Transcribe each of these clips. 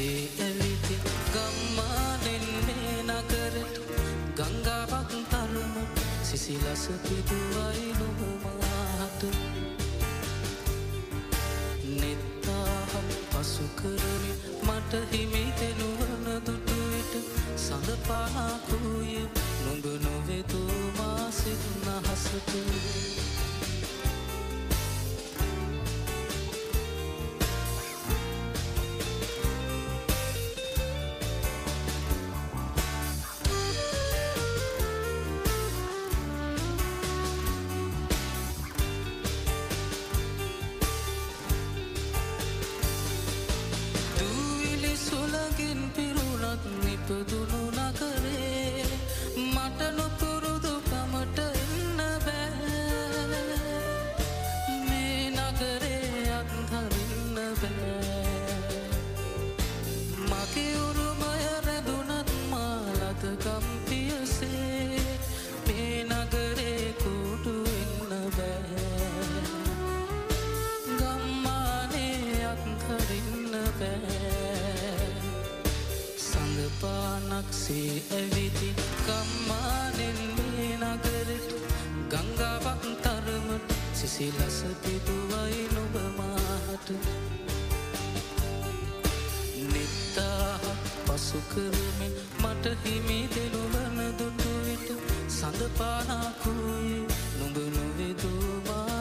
සේ ඇවිති ගම්මා දෙන්නේ නගරට ගංගාවක් තරුම. සිසිලස පිටුවයි නොහොමලාහත නෙත්තාහත් පසු කරමි මට හිමිතෙනුවන දුටුවිට සඳ පහකූය නොඹ නොවෙතුමා සිත් නහසතුූ සිත්න හසතුේ පානක්සේ ඇවිති කම්මානෙන් මේ නගරට ගංගාවක් තරමට සිසිලස පිදුවයි නොබමාහට නිත්තාහත් පසුකරමින් මට හිමි දෙනුවන දුටුවිට සඳපානාකුයි නුඹ නොවෙදූවා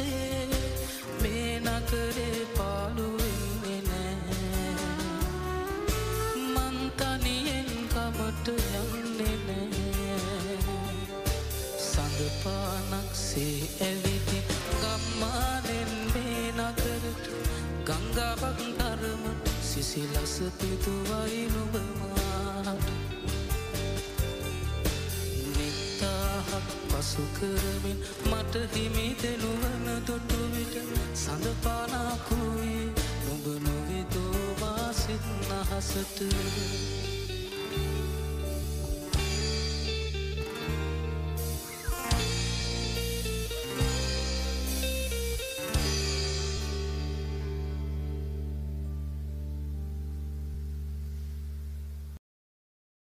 සිත්න හසට සිසිලස පිතුවයි නොබමාට පසු කරමින් මට හිමි දෙනුවන තොටුවිට සඳපානාකුයි නුඹ නොවිදෝවා සිත්නහසට